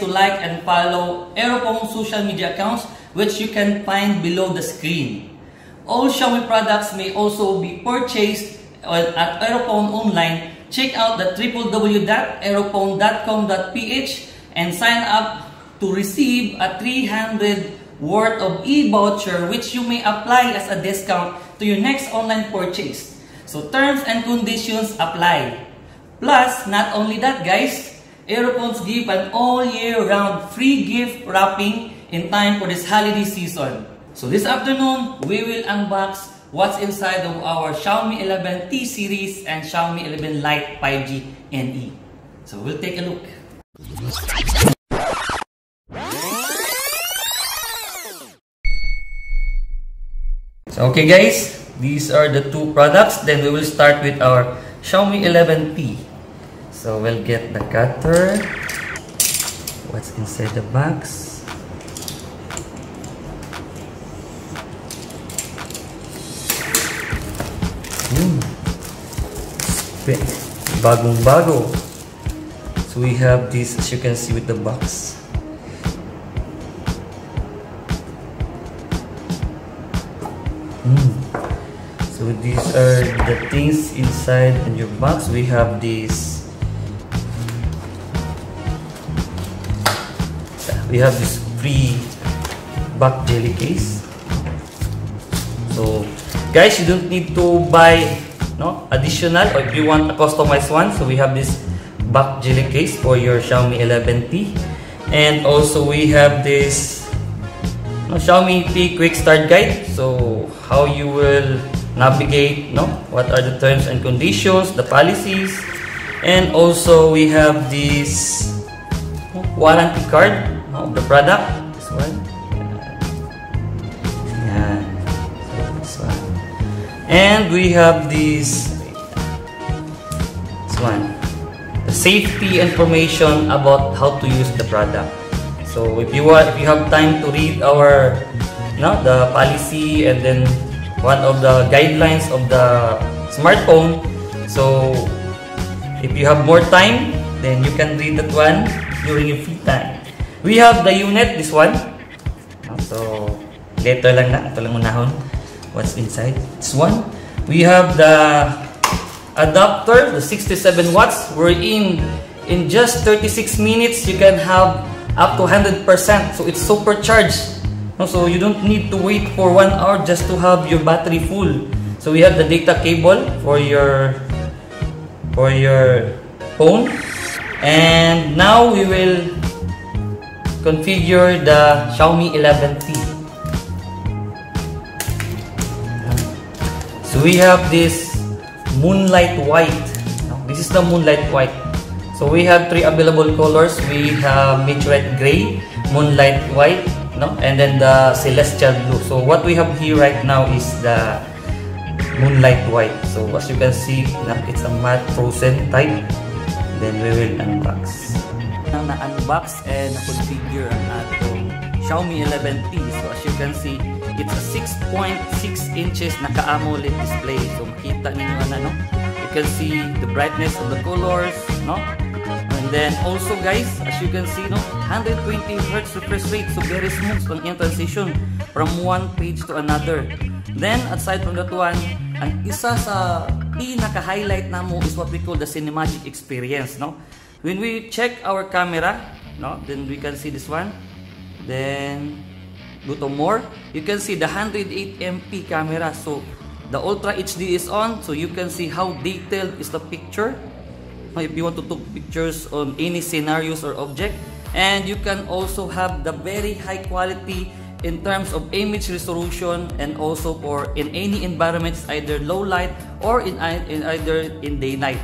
To like and follow Aeropone social media accounts which you can find below the screen. All Xiaomi products may also be purchased at Aeropone online. Check out the www.aeropone.com.ph and sign up to receive a 300 worth of e-voucher which you may apply as a discount to your next online purchase. So terms and conditions apply. Plus, not only that guys, Aerophones give an all year round free gift wrapping in time for this holiday season. So this afternoon, we will unbox what's inside of our Xiaomi 11T series and Xiaomi 11 Lite 5G NE. So we'll take a look. So okay guys, these are the two products. Then we will start with our Xiaomi 11T. So we'll get the cutter. What's inside the box? Hmm. Bagong bago. So we have this as you can see with the box. Mm. So these are the things inside in your box. We have this. We have this free back jelly case. So guys, you don't need to buy no additional or if you want a customized one. So we have this back jelly case for your Xiaomi 11T. And also we have this no, Xiaomi T Quick Start Guide. So how you will navigate, no? What are the terms and conditions, the policies, and also we have this warranty card of the product. This one. Yeah. So this one. And we have this this one. The safety information about how to use the product. So if you want, if you have time to read our, you know, the policy and then one of the guidelines of the smartphone. So if you have more time, then you can read that one during your free time. We have the unit, this one. So later lang na, ito lang unahon. What's inside? This one. We have the adapter, the 67 watts. We're in in just 36 minutes. You can have up to 100%. So it's supercharged. So you don't need to wait for one hour just to have your battery full. So we have the data cable for your for your phone. And now we will configure the Xiaomi 11T. So we have this Moonlight White. This is the Moonlight White. So we have three available colors. We have Meteorite Gray, Moonlight White, no? and then the Celestial Blue. So what we have here right now is the Moonlight White. So as you can see, it's a matte frozen type. Then we will unbox. Nang na-unbox and na-configure ang atong Xiaomi 11T. So as you can see, it's a 6.6 inches naka-AMOLED display. So makita ninyo ano, you can see the brightness of the colors, no? And then also guys, as you can see, no, 120 Hz refresh rate. So very smooth ang iyong transition from one page to another. Then aside from that one, ang isa sa pinaka-highlight na mo is what we call the cinematic experience, no? When we check our camera, no, then we can see this one. Then go to more, you can see the 108 MP camera. So the Ultra HD is on, so you can see how detailed is the picture. If you want to take pictures on any scenarios or object, and you can also have the very high quality in terms of image resolution and also for in any environments either low light or in, in either in day night.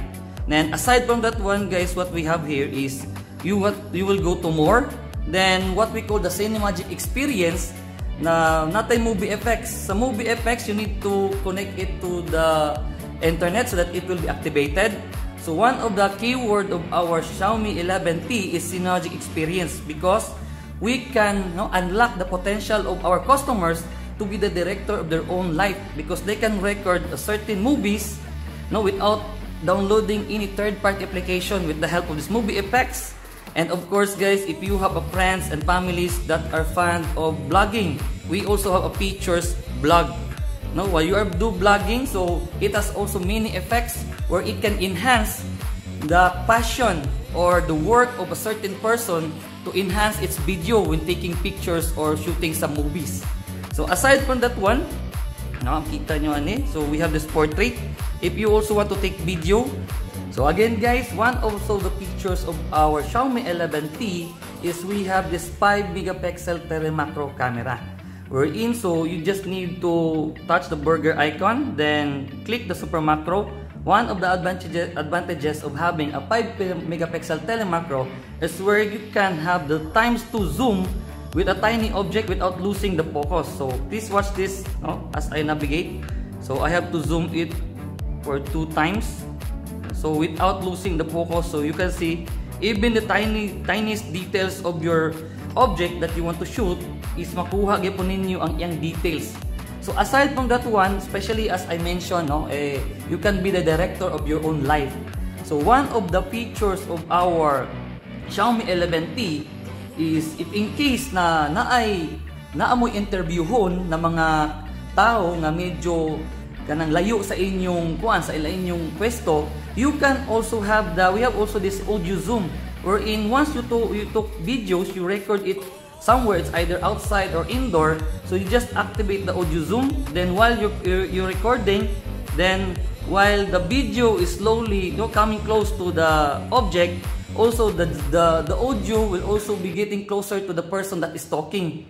Then aside from that one guys, what we have here is you what you will go to more then what we call the cinematic experience na natay movie effects. Sa movie effects, you need to connect it to the internet so that it will be activated. So one of the keyword of our Xiaomi 11T is synergic experience because we can no, unlock the potential of our customers to be the director of their own life because they can record certain movies no, without downloading any third-party application with the help of this movie effects And of course guys, if you have a friends and families that are fond of blogging, we also have a features blog. Now while you are do blogging, so it has also many effects where it can enhance the passion or the work of a certain person to enhance its video when taking pictures or shooting some movies. So aside from that one, no, kita nyo ani. So we have this portrait. If you also want to take video, so again guys, one also the features of our Xiaomi 11T is we have this 5 megapixel telemacro camera. Wherein so you just need to touch the burger icon, then click the super macro. One of the advantages, advantages of having a 5 megapixel telemacro is where you can have the times to zoom with a tiny object without losing the focus. So please watch this no, as I navigate. So I have to zoom it for two times So without losing the focus, so you can see even the tiny tiniest details of your object that you want to shoot is makuha gyapon ninyo ang iyang details. So aside from that one, especially as I mentioned, no, eh, you can be the director of your own life. So one of the features of our Xiaomi 11T is if in case na naay naamoy interviewhon na mga tao nga medyo kanang layo sa inyong kuan sa inyong pwesto you can also have the, we have also this audio zoom, wherein once you, to, you took videos, you record it somewhere, it's either outside or indoor, so you just activate the audio zoom, then while you're, you're, you're recording, then while the video is slowly you know, coming close to the object, also the, the, the audio will also be getting closer to the person that is talking.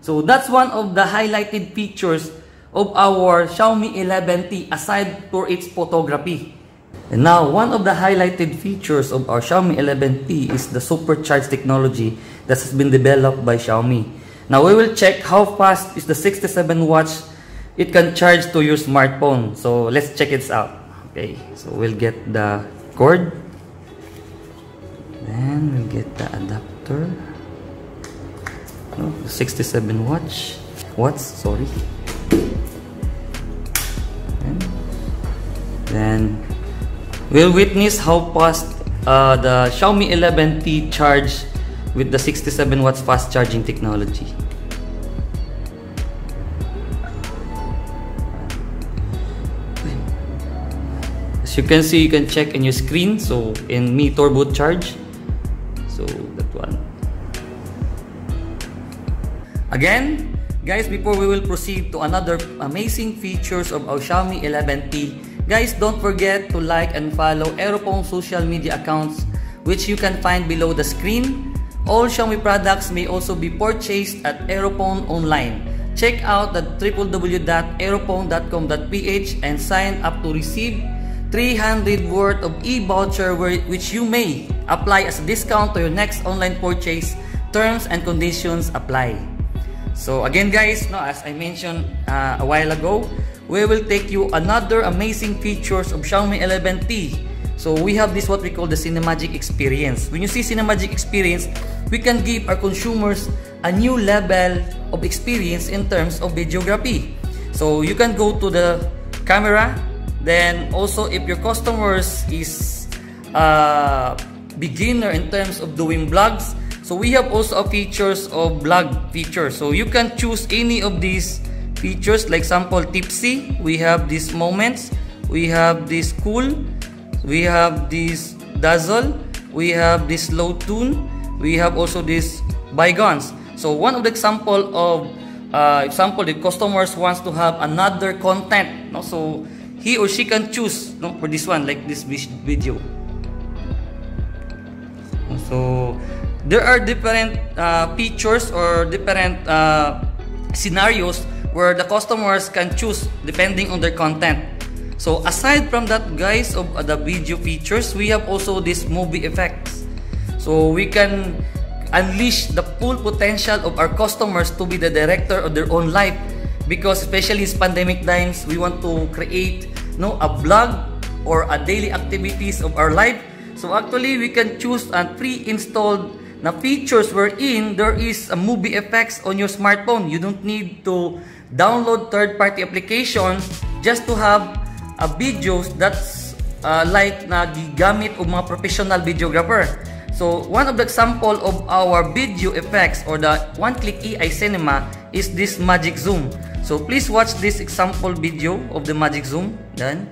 So that's one of the highlighted features of our Xiaomi 11T aside for its photography. And now, one of the highlighted features of our Xiaomi 11T is the supercharged technology that has been developed by Xiaomi. Now, we will check how fast is the 67 watts it can charge to your smartphone. So, let's check it out. Okay, so we'll get the cord. Then, we'll get the adapter. No, 67 watts. Watts, sorry. Then, we'll witness how fast uh, the Xiaomi 11T charge with the 67 watts fast charging technology. As you can see, you can check in your screen. So in Mi Turbo Charge. So that one. Again, guys, before we will proceed to another amazing features of our Xiaomi 11T, Guys, don't forget to like and follow Aeropone social media accounts which you can find below the screen. All Xiaomi products may also be purchased at Aeropone online. Check out the www.aeropone.com.ph and sign up to receive 300 worth of e-voucher which you may apply as a discount to your next online purchase. Terms and conditions apply. So again guys, no, as I mentioned uh, a while ago, we will take you another amazing features of Xiaomi 11T. So we have this what we call the Cinemagic Experience. When you see Cinemagic Experience, we can give our consumers a new level of experience in terms of videography. So you can go to the camera, then also if your customers is a beginner in terms of doing blogs, so we have also a features of blog feature. So you can choose any of these features like sample tipsy we have these moments we have this cool we have this dazzle we have this low tune we have also this bygones so one of the example of uh, example the customers wants to have another content no so he or she can choose no for this one like this video so there are different uh, features or different uh, scenarios where the customers can choose depending on their content. So aside from that guys of the video features, we have also this movie effects. So we can unleash the full potential of our customers to be the director of their own life because especially in pandemic times, we want to create no a blog or a daily activities of our life. So actually, we can choose a pre-installed na features wherein there is a movie effects on your smartphone. You don't need to download third-party applications just to have a videos that's uh, like na gigamit og mga professional videographer. So, one of the example of our video effects or the one-click EI cinema is this Magic Zoom. So, please watch this example video of the Magic Zoom. Then,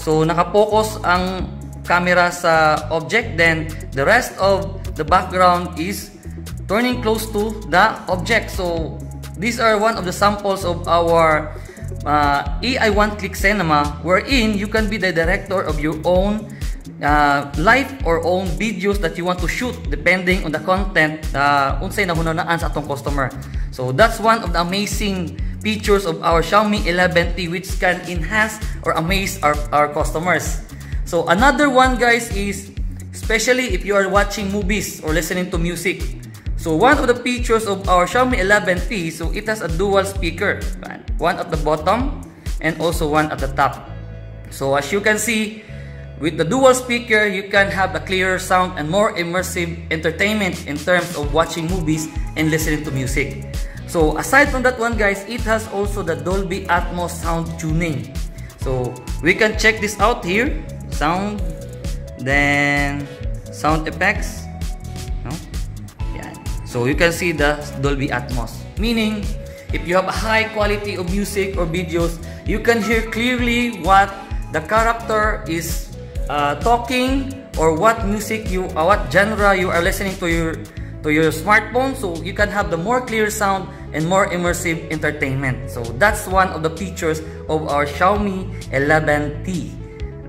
so nakapokus ang camera sa object then the rest of the background is turning close to the object. So, these are one of the samples of our uh, AI one-click cinema wherein you can be the director of your own uh, or own videos that you want to shoot depending on the content uh, unsay nahunanaan sa atong customer. So that's one of the amazing features of our Xiaomi 11T which can enhance or amaze our, our customers. So another one guys is especially if you are watching movies or listening to music. So one of the features of our Xiaomi 11T, so it has a dual speaker. One at the bottom and also one at the top. So as you can see, with the dual speaker, you can have a clearer sound and more immersive entertainment in terms of watching movies and listening to music. So aside from that one guys, it has also the Dolby Atmos sound tuning. So we can check this out here. Sound, then sound effects, So you can see the Dolby Atmos. Meaning, if you have a high quality of music or videos, you can hear clearly what the character is uh, talking or what music you, uh, what genre you are listening to your to your smartphone. So you can have the more clear sound and more immersive entertainment. So that's one of the features of our Xiaomi 11T.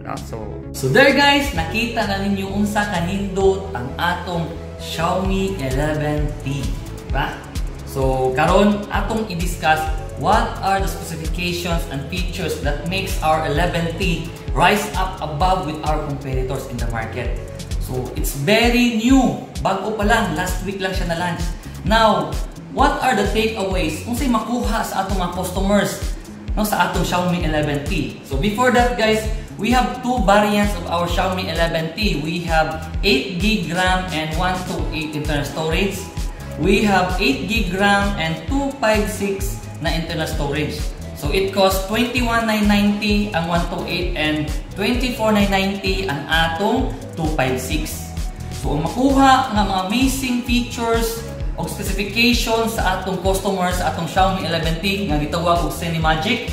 No? So, so there guys, nakita na ninyo unsa kanindot ang atong Xiaomi 11T. Diba? So, karon atong i-discuss what are the specifications and features that makes our 11T rise up above with our competitors in the market. So, it's very new. Bago pa lang, last week lang siya na-launch. Now, what are the takeaways? Kung sa'y makuha sa atong mga customers no, sa atong Xiaomi 11T. So, before that guys, We have two variants of our Xiaomi 11T. We have 8 GB RAM and 128 internal storage. We have 8 GB RAM and 256 na internal storage. So it costs 21,990 ang 128 and 24,990 ang atong 256. So ang makuha ng mga amazing features o specifications sa atong customers sa atong Xiaomi 11T nga gitawag og Cinemagic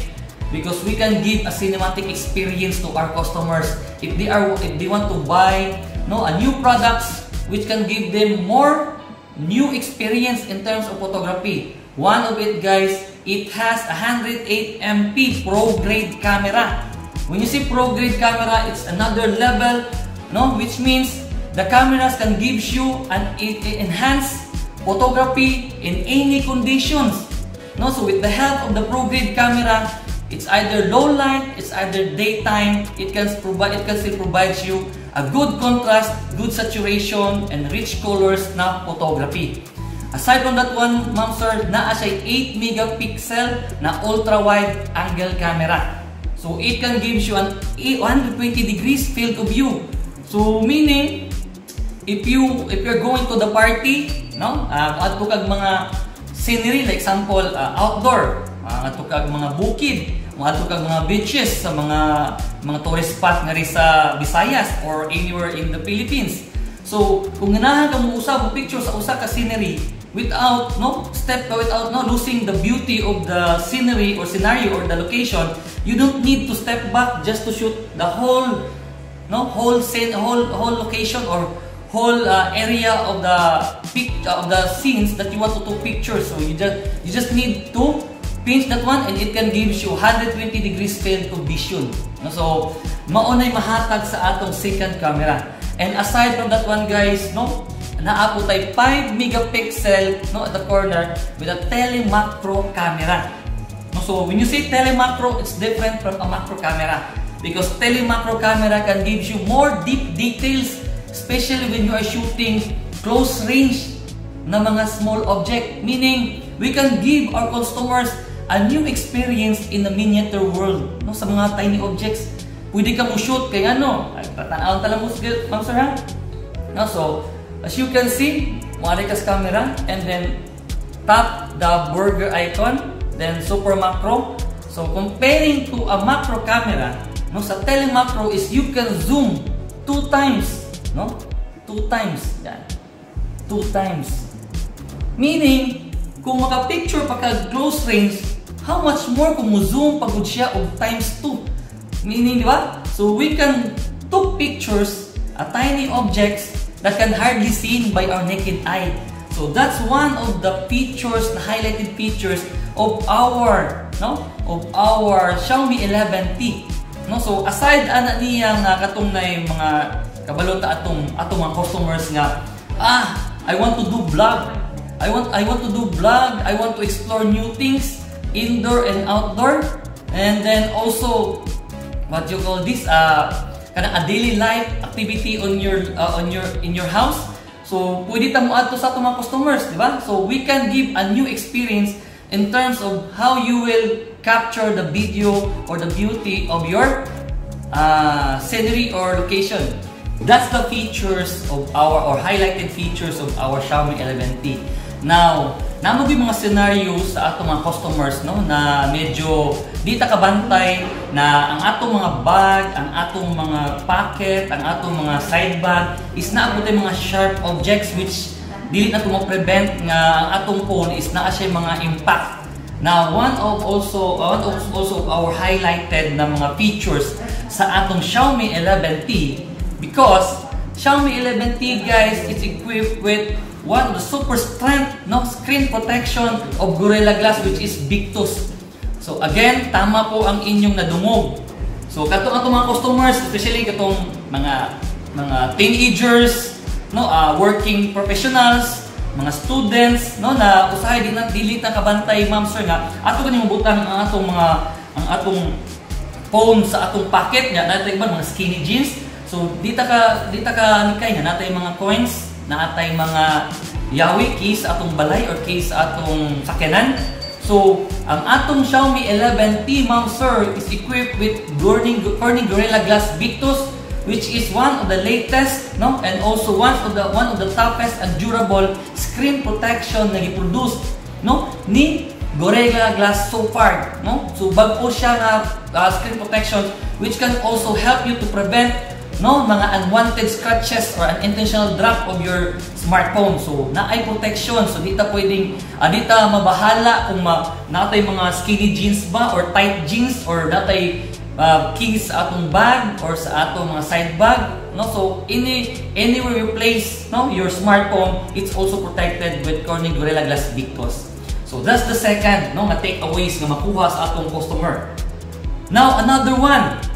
because we can give a cinematic experience to our customers if they are if they want to buy no a new products which can give them more new experience in terms of photography one of it guys it has a 108 MP pro grade camera when you see pro grade camera it's another level no which means the cameras can give you an enhanced photography in any conditions no so with the help of the pro grade camera It's either low light, it's either daytime. It can provide it can still provide you a good contrast, good saturation, and rich colors na photography. Aside from that one, ma'am sir, naa siya 8 megapixel na ultra-wide angle camera. So it can give you an 120 degrees field of view. So meaning, if you if you're going to the party, no, uh, adto kag mga scenery, like example, uh, outdoor, uh, adto kag mga bukid, mga kag mga beaches sa mga mga tourist spot nga sa Visayas or anywhere in the Philippines. So, kung ganahan ka mo usab og picture sa usa ka scenery without no step without no losing the beauty of the scenery or scenario or the location, you don't need to step back just to shoot the whole no whole scene whole whole location or whole uh, area of the pic uh, of the scenes that you want to take pictures. So you just you just need to pinch that one and it can give you 120 degrees field of vision. No? So, maunay mahatag sa atong second camera. And aside from that one guys, no, naapo tay 5 megapixel no, at the corner with a telemacro camera. No, so, when you say telemacro, it's different from a macro camera. Because telemacro camera can give you more deep details, especially when you are shooting close range na mga small object. Meaning, we can give our customers a new experience in the miniature world, no, sa mga tiny objects. Pwede ka mo shoot kay ano, tatanaw tala mo ma'am sir ha? No, so, as you can see, mari kas camera, and then tap the burger icon, then super macro. So, comparing to a macro camera, no sa telemacro is you can zoom two times, no? Two times. Yan. Two times. Meaning, kung maka-picture pa ka close range, how much more kung mo-zoom pagod siya og times 2. Meaning, di ba? So we can took pictures, a tiny objects that can hardly seen by our naked eye. So that's one of the features, the highlighted features of our, no, of our Xiaomi 11T. No, so aside ana niya nga katong na mga kabalota atong atong mga customers nga ah, I want to do vlog. I want I want to do vlog. I want to explore new things indoor and outdoor. And then also what you call this uh kana a daily life activity on your uh, on your in your house. So pwede ta mo adto sa atong mga customers, di ba? So we can give a new experience in terms of how you will capture the video or the beauty of your uh, scenery or location. That's the features of our or highlighted features of our Xiaomi 11T. Now, namo mga scenarios sa atong mga customers no na medyo di ta kabantay na ang atong mga bag, ang atong mga pocket, ang atong mga side bag is naabot mga sharp objects which dili na mo prevent nga ang atong phone is naa siya mga impact Now, one of also one of also our highlighted na mga features sa atong Xiaomi 11T because Xiaomi 11T guys is equipped with one of the super strength no screen protection of Gorilla Glass which is Victus. So again, tama po ang inyong nadungog. So katong atong mga customers, especially katong mga mga teenagers, no, uh, working professionals, mga students no na usahay di na dili ta kabantay ma'am sir nga ato kani butang ang atong mga ang atong phone sa atong pocket nya natay ba mga skinny jeans so di ta ka di ta ka nikay nga natay mga coins natay mga yawi keys atong balay or case atong sakyanan So, ang atong Xiaomi 11T, ma'am sir, is equipped with Corning, Corning Gorilla Glass Victus which is one of the latest no? And also one of the one of the toughest and durable screen protection na giproduce no? Ni Gorilla Glass so far no? So bag-o siya nga uh, screen protection which can also help you to prevent no? Mga unwanted scratches or unintentional drop of your smartphone. So na ay protection so dita pwedeng uh, dita mabahala kung ma natay mga skinny jeans ba or tight jeans or natay uh, keys sa atong bag or sa atong mga side bag no? So any anywhere you place no? Your smartphone it's also protected with Corning Gorilla Glass Victus so that's the second no? Nga takeaways nga makuha sa atong customer. Now another one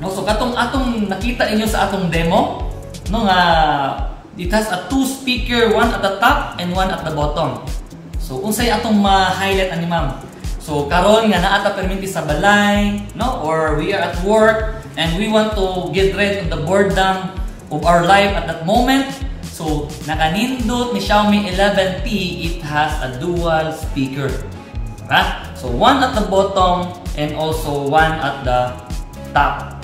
no so katong atong nakita ninyo sa atong demo no nga it has a two speaker one at the top and one at the bottom so unsay atong ma-highlight ani ma'am So karon nga naa ta perminti sa balay, no? Or we are at work and we want to get rid of the boredom of our life at that moment. So nakanindot ni Xiaomi 11T, it has a dual speaker. Diba? So one at the bottom and also one at the top.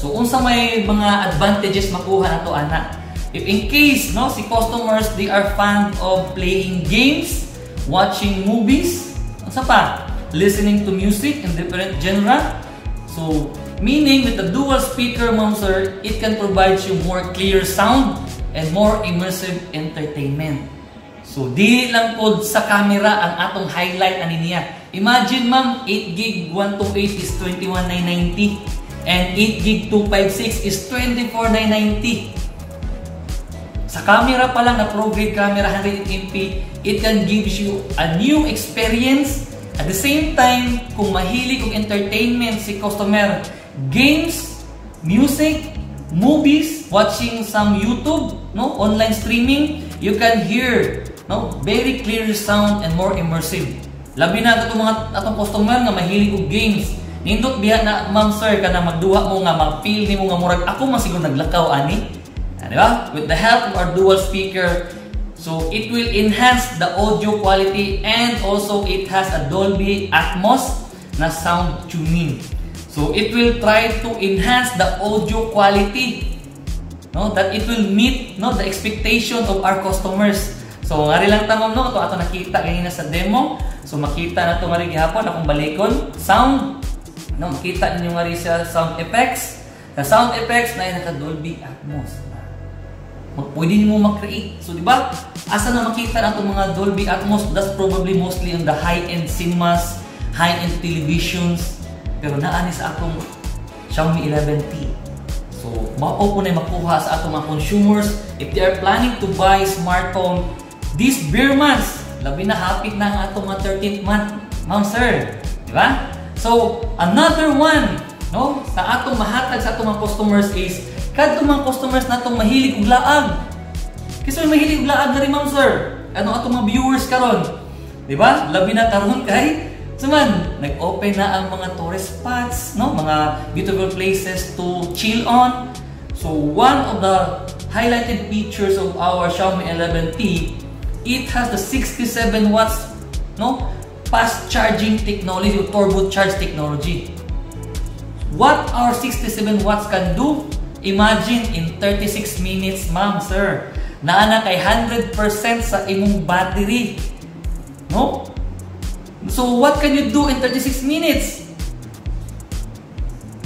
So unsa may mga advantages makuha nato ana? If in case no si customers they are fond of playing games, watching movies, unsa pa? listening to music in different genre. So, meaning with the dual speaker monster, it can provide you more clear sound and more immersive entertainment. So, di lang po sa camera ang atong highlight ani niya. Imagine ma'am, 8 gig 128 is 21990 and 8 gig 256 is 24990. Sa camera pa lang na Pro Grade camera 100MP, it can give you a new experience At the same time, kung mahilig og entertainment si customer, games, music, movies, watching some YouTube, no, online streaming, you can hear, no, very clear sound and more immersive. Labi na ato mga atong customer nga mahilig og games. Nindot biya na ma'am sir kana magduha mo nga mag-feel nimo nga murag ako man siguro naglakaw ani. Ah, di ba? With the help of our dual speaker, So it will enhance the audio quality and also it has a Dolby Atmos na sound tuning. So it will try to enhance the audio quality no that it will meet no the expectation of our customers. So ngari lang tamam no ato ato nakita kanina sa demo. So makita na to mari gihapon akong balikon sound No, makita ninyo nga rin siya sound effects. Sa sound effects na naka Dolby Atmos. Pwede mo mag-create. So, di ba? Asa na makita na itong mga Dolby Atmos? That's probably mostly in the high-end cinemas, high-end televisions. Pero naani sa atong Xiaomi 11T. So, mao po na makuha sa atong mga consumers. If they are planning to buy smartphone this beer months, labi na hapit na ang atong mga 13th month, ma'am sir. Di ba? So, another one, no? Sa atong mahatag sa atong mga customers is kadto mga customers natong mahilig og laag. Kasi mahilig og laag na rin, ma'am sir. Ano atong mga viewers karon? Di ba? Labi na karon kay So man, nag-open na ang mga tourist spots, no? Mga beautiful places to chill on. So one of the highlighted features of our Xiaomi 11T, it has the 67 watts, no? Fast charging technology, turbo charge technology. What our 67 watts can do? Imagine in 36 minutes, ma'am, sir, naana kay 100% sa imong battery. No? So, what can you do in 36 minutes?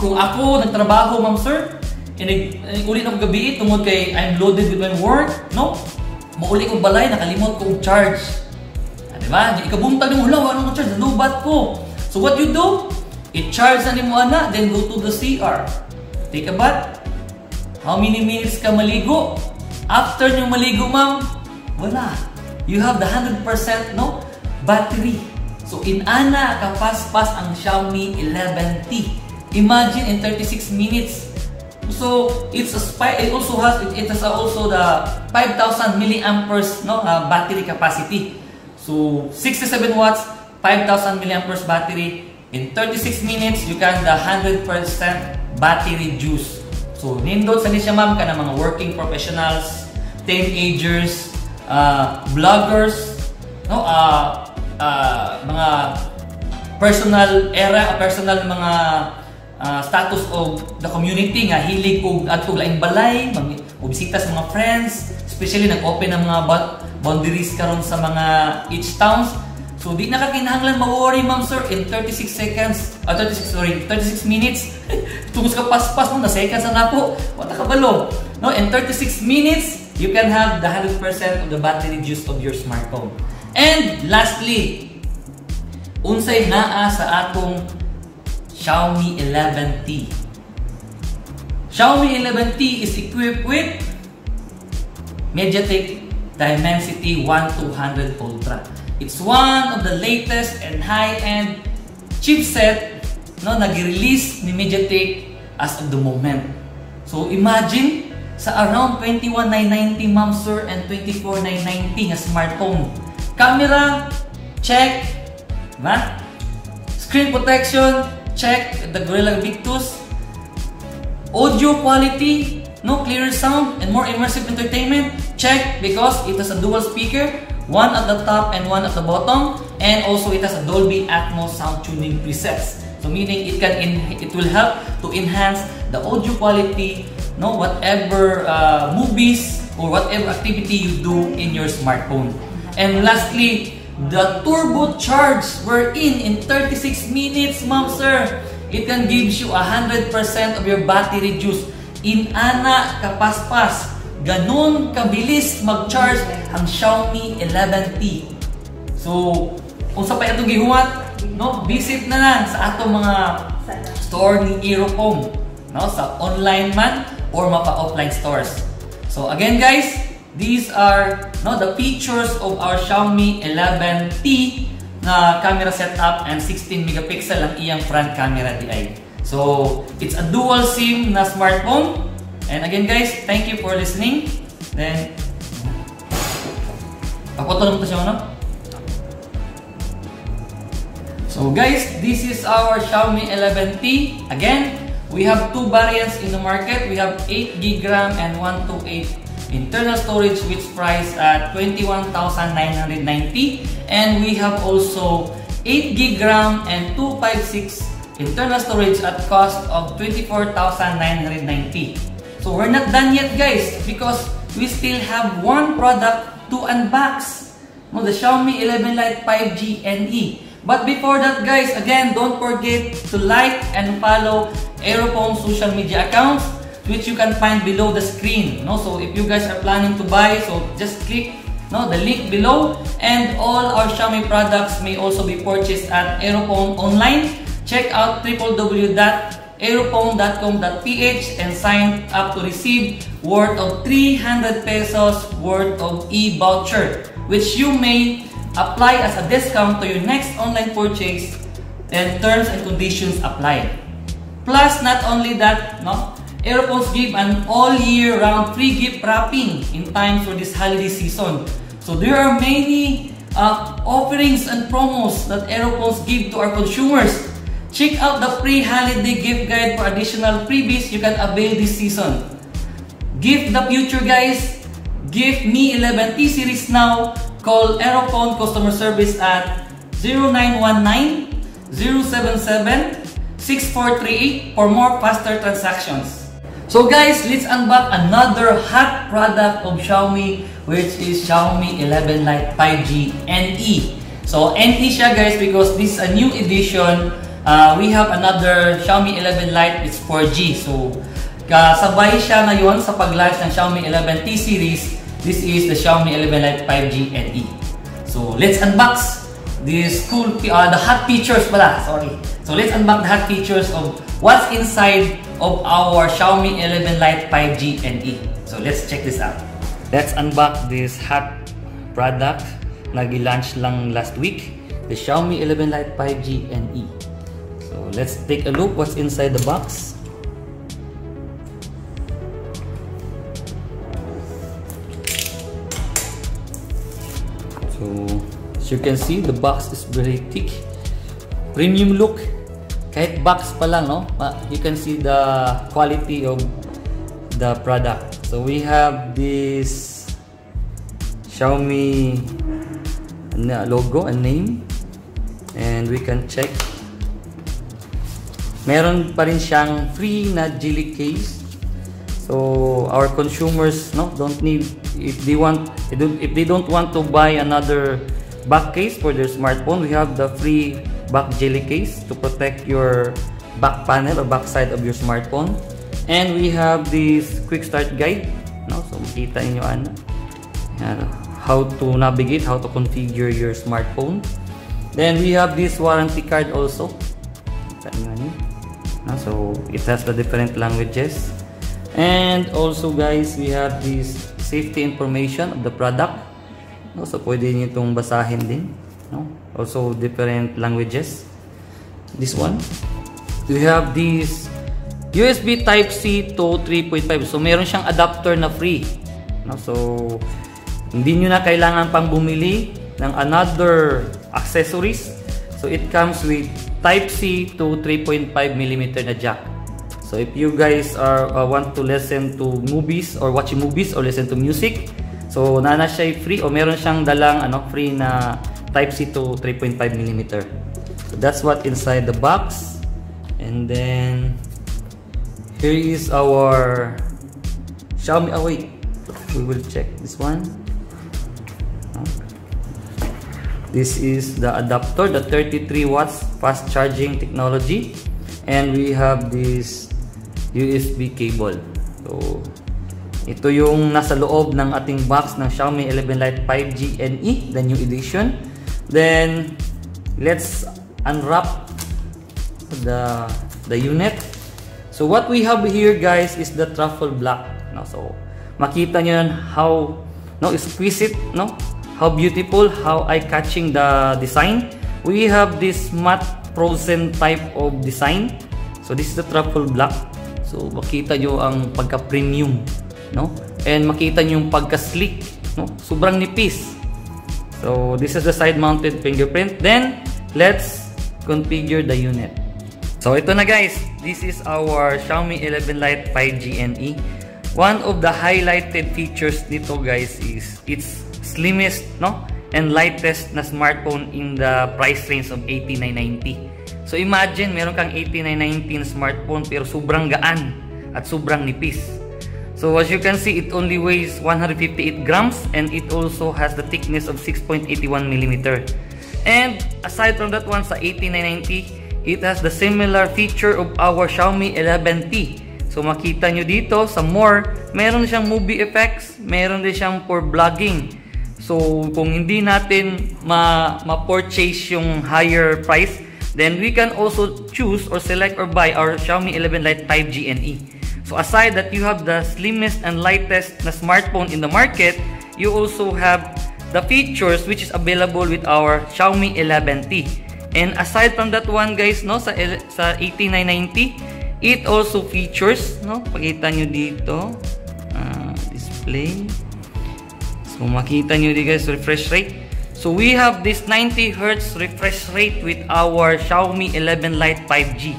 Kung ako nagtrabaho, ma'am sir, inig, uli ko gabi tungod kay I'm loaded with my work, no? Mauli kong balay, nakalimot kong charge. Diba? Di ikabuntag mo, hulaw, anong charge? Lubat ko. So what you do? I-charge na ni mo ana, then go to the CR. Take a bath. How many minutes ka maligo? After nyo maligo, ma'am, wala. You have the 100% no battery. So in ana kapaspas ang Xiaomi 11T. Imagine in 36 minutes. So it's a spy it also has it, it has also the 5000 milliamperes no uh, battery capacity. So 67 watts, 5000 milliamperes battery. In 36 minutes, you can the 100% battery juice. So nindot sa ni siya ma'am ka ng mga working professionals, teenagers, uh, vloggers, no, uh, uh, mga personal era, personal mga uh, status of the community nga hilig og adto laing balay, mag bisita sa mga friends, especially nag-open ng mga boundaries karon sa mga each towns. So di na ka kinahanglan ma-worry ma'am sir in 36 seconds, uh, 36 sorry, 36 minutes. Tungos ka paspas mo na seconds na po. Wala ka balo. No, in 36 minutes, you can have the 100% of the battery use of your smartphone. And lastly, unsay naa sa atong Xiaomi 11T. Xiaomi 11T is equipped with MediaTek Dimensity 1200 Ultra. It's one of the latest and high-end chipset no nag-release ni MediaTek as of the moment. So imagine sa around 21,990 ma'am sir and 24,990 nga smartphone Camera, check. Diba? Screen protection, check. The Gorilla Victus. Audio quality, no clearer sound and more immersive entertainment, check because it has a dual speaker, one at the top and one at the bottom, and also it has a Dolby Atmos sound tuning presets. So meaning it can it will help to enhance the audio quality, no whatever uh, movies or whatever activity you do in your smartphone. And lastly, the turbo charge we're in in 36 minutes, ma'am sir. It can give you 100% of your battery juice. In ana kapaspas, ganon kabilis mag-charge ang Xiaomi 11T. So, kung sa pa itong gihuwat, no, visit na lang sa atong mga store ni Aerocom, no, sa online man or mapa-offline stores. So again guys, These are no the features of our Xiaomi 11T na camera setup and 16 megapixel ang iyang front camera di. So, it's a dual SIM na smartphone. And again guys, thank you for listening. Then, siya ano? So guys, this is our Xiaomi 11T. Again, we have two variants in the market. We have 8 GB RAM and 128 internal storage which priced at 21,990 and we have also 8 gb RAM and 256 internal storage at cost of 24,990 so we're not done yet guys because we still have one product to unbox no, the Xiaomi 11 Lite 5G NE But before that guys, again, don't forget to like and follow Aerophone social media accounts which you can find below the screen. No? So if you guys are planning to buy, so just click no, the link below and all our Xiaomi products may also be purchased at Aerophone online. Check out www.aerophone.com.ph and sign up to receive worth of 300 pesos worth of e-voucher which you may apply as a discount to your next online purchase and terms and conditions apply. Plus, not only that, no, Aeropods give an all year round free gift wrapping in time for this holiday season. So there are many uh, offerings and promos that Aeropods give to our consumers. Check out the pre-holiday gift guide for additional freebies you can avail this season. Gift the future guys. Gift Me 11 T series now. Call Aerophone customer service at 0919 077 6438 for more faster transactions. So guys, let's unbox another hot product of Xiaomi which is Xiaomi 11 Lite 5G NE. So NE siya guys because this is a new edition. Uh, we have another Xiaomi 11 Lite, it's 4G. So kasabay siya ngayon sa pag-launch ng Xiaomi 11 T series. This is the Xiaomi 11 Lite 5G NE. So let's unbox this cool, uh, the hot features pala, sorry. So let's unbox the hot features of what's inside of our Xiaomi 11 Lite 5G NE. So let's check this out. Let's unbox this hot product na launch lang last week, the Xiaomi 11 Lite 5G NE. So let's take a look what's inside the box. So as you can see, the box is very thick. Premium look kahit box pa lang, no? You can see the quality of the product. So we have this Xiaomi logo and name and we can check meron pa rin siyang free na jelly case so our consumers no don't need if they want if they don't want to buy another back case for their smartphone we have the free back jelly case to protect your back panel or back side of your smartphone. And we have this quick start guide. No? So makita niyo ano, how to navigate, how to configure your smartphone. Then we have this warranty card also. No? So it has the different languages. And also guys, we have this safety information of the product. No? So pwede niyo itong basahin din. No? also different languages this one we have this USB Type-C to 3.5 so meron siyang adapter na free no? so hindi nyo na kailangan pang bumili ng another accessories so it comes with Type-C to 3.5mm na jack so if you guys are uh, want to listen to movies or watching movies or listen to music so nana siya free o meron siyang dalang ano free na Type-C to 3.5mm. So that's what inside the box. And then here is our Xiaomi. Oh wait, we will check this one. This is the adapter, the 33 watts fast charging technology. And we have this USB cable. So, ito yung nasa loob ng ating box ng Xiaomi 11 Lite 5G NE, the new edition. Then, let's unwrap the, the unit. So, what we have here, guys, is the truffle black. No? So, makita nyo how no, exquisite, no? How beautiful, how eye-catching the design. We have this matte frozen type of design. So, this is the truffle black. So, makita nyo ang pagka-premium. No? And makita nyo yung pagka-sleek. No? Sobrang nipis. So this is the side mounted fingerprint. Then let's configure the unit. So ito na guys, this is our Xiaomi 11 Lite 5G NE. One of the highlighted features nito guys is its slimmest no and lightest na smartphone in the price range of 8990. So imagine meron kang 8919 smartphone pero sobrang gaan at sobrang nipis. So as you can see, it only weighs 158 grams and it also has the thickness of 6.81 millimeter. And aside from that one sa 18990, it has the similar feature of our Xiaomi 11T. So makita nyo dito sa more, meron siyang movie effects, meron din siyang for vlogging. So kung hindi natin ma-purchase ma yung higher price, then we can also choose or select or buy our Xiaomi 11 Lite 5G NE. So aside that you have the slimmest and lightest na smartphone in the market, you also have the features which is available with our Xiaomi 11T. And aside from that one guys, no, sa, sa 8990, it also features, no, pakita nyo dito, uh, display. So makita nyo dito guys, refresh rate. So we have this 90 Hz refresh rate with our Xiaomi 11 Lite 5G.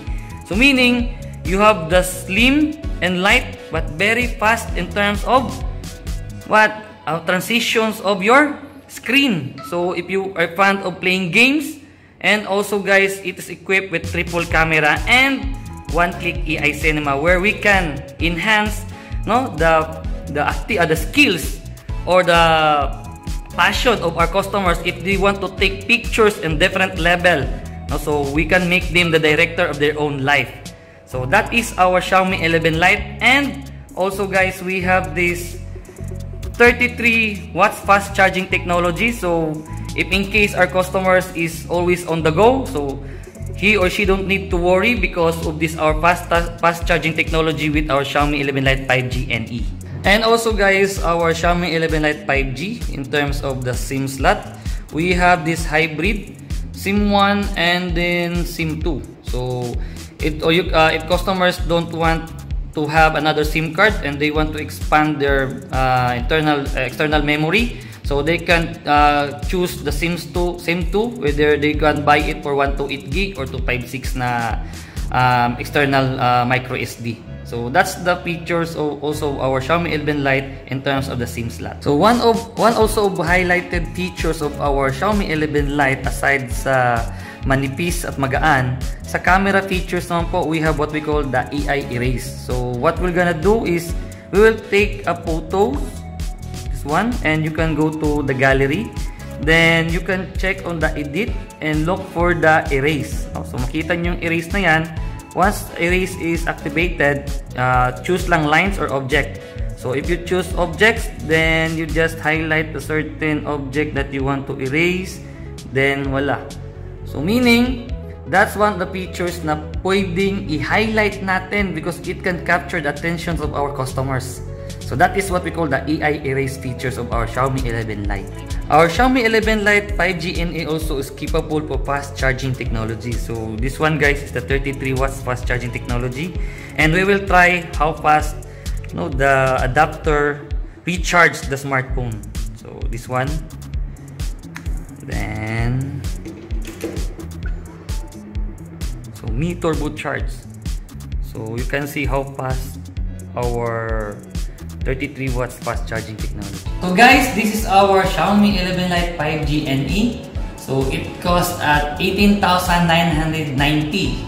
So meaning, you have the slim and light but very fast in terms of what? Uh, transitions of your screen. So if you are fan of playing games, and also guys, it is equipped with triple camera and one-click AI cinema where we can enhance no the the uh, the skills or the passion of our customers if they want to take pictures in different level. So we can make them the director of their own life. So that is our Xiaomi 11 Lite. And also guys we have this 33 watts fast charging technology. So if in case our customers is always on the go so he or she don't need to worry because of this our fast fast charging technology with our Xiaomi 11 Lite 5G NE and also guys our Xiaomi 11 Lite 5G in terms of the SIM slot. We have this hybrid SIM 1 and then SIM 2 so it or you uh, if customers don't want to have another SIM card and they want to expand their uh, internal uh, external memory so they can uh, choose the SIMs 2 SIM 2 whether they can buy it for 128 gig or 256 na um, external uh, micro SD so that's the features of also our Xiaomi 11 Lite in terms of the SIM slot so one of one also of highlighted features of our Xiaomi 11 Lite aside sa manipis at magaan. Sa camera features naman po, we have what we call the AI erase. So, what we're gonna do is, we will take a photo, this one, and you can go to the gallery. Then, you can check on the edit and look for the erase. So, makita nyo yung erase na yan. Once erase is activated, uh, choose lang lines or object. So, if you choose objects, then you just highlight a certain object that you want to erase. Then, wala. So meaning, that's one of the features na pwedeng i-highlight natin because it can capture the attentions of our customers. So that is what we call the AI erase features of our Xiaomi 11 Lite. Our Xiaomi 11 Lite 5G NA also is capable for fast charging technology. So this one guys is the 33 watts fast charging technology and we will try how fast you know, the adapter recharge the smartphone. So this one then so Mi Turbo Charge. So you can see how fast our 33 watts fast charging technology. So guys, this is our Xiaomi 11 Lite 5G NE. So it costs at 18,990.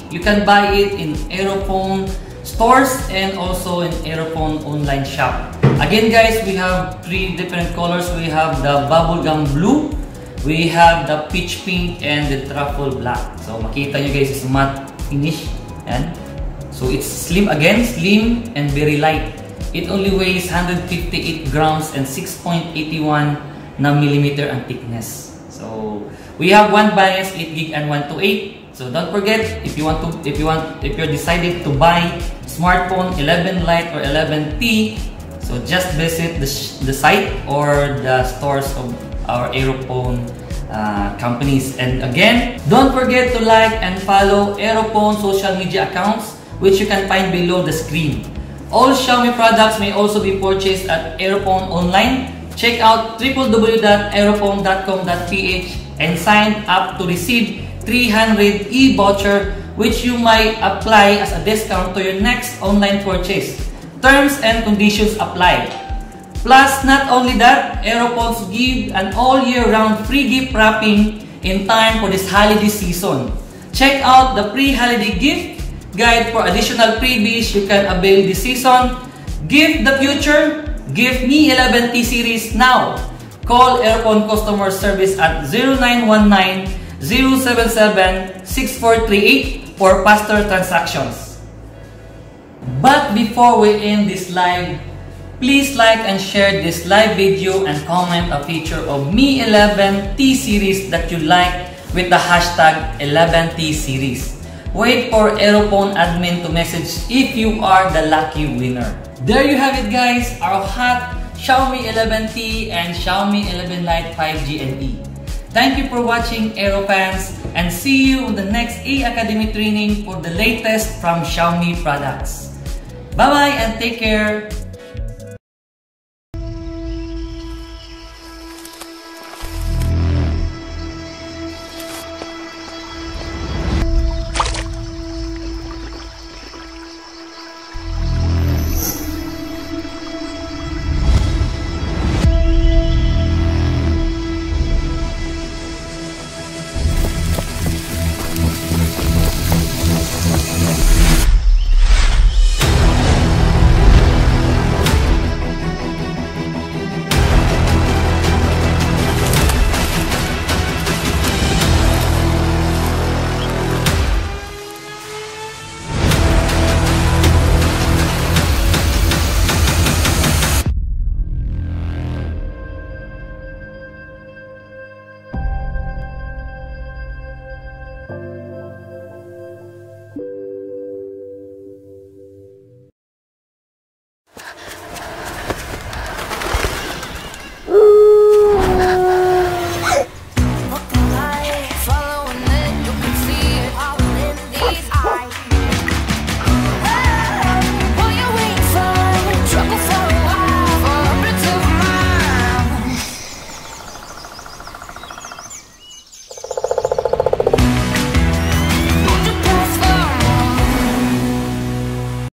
You can buy it in Aerophone stores and also in Aerophone online shop. Again guys, we have three different colors. We have the bubblegum blue, we have the peach pink, and the truffle black. So makita nyo guys, is matte finish. And So it's slim again, slim and very light. It only weighs 158 grams and 6.81 na millimeter ang thickness. So we have one bias 8 gig and 128. So don't forget if you want to if you want if you're decided to buy smartphone 11 Lite or 11T, so just visit the, the site or the stores of our Aerophone uh, companies. And again, don't forget to like and follow Aerophone social media accounts which you can find below the screen. All Xiaomi products may also be purchased at Aerophone online. Check out www.aerophone.com.ph and sign up to receive 300 e-voucher which you might apply as a discount to your next online purchase. Terms and conditions apply. Plus, not only that, Aeropods give an all year round free gift wrapping in time for this holiday season. Check out the pre-holiday gift guide for additional freebies you can avail this season. Give the future, give me 11T series now. Call Aeropon customer service at 0919 077-6438 for faster transactions. But before we end this live, please like and share this live video and comment a feature of Mi 11 T series that you like with the hashtag 11T series. Wait for Aerophone admin to message if you are the lucky winner. There you have it guys, our hot Xiaomi 11T and Xiaomi 11 Lite 5G LE. Thank you for watching Aerofans and see you on the next A Academy training for the latest from Xiaomi products. Bye-bye and take care!